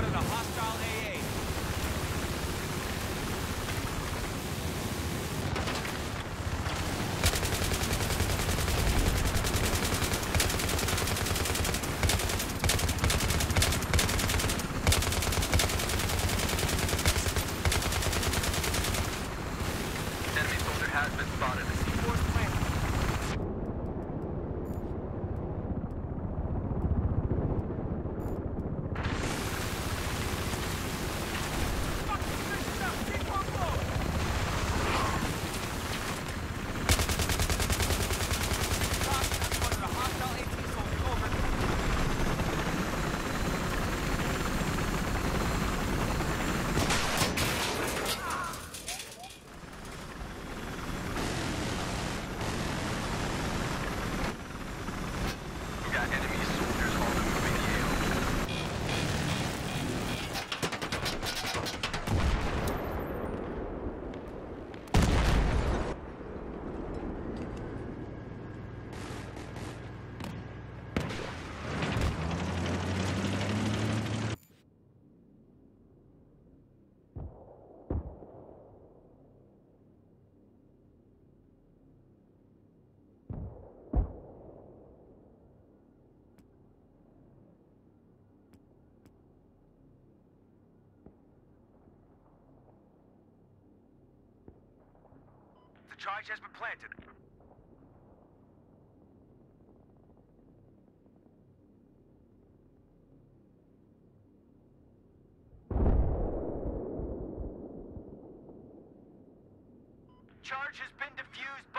spotted a hostile AA. Enemy soldier has been spotted. Charge has been planted. Charge has been defused.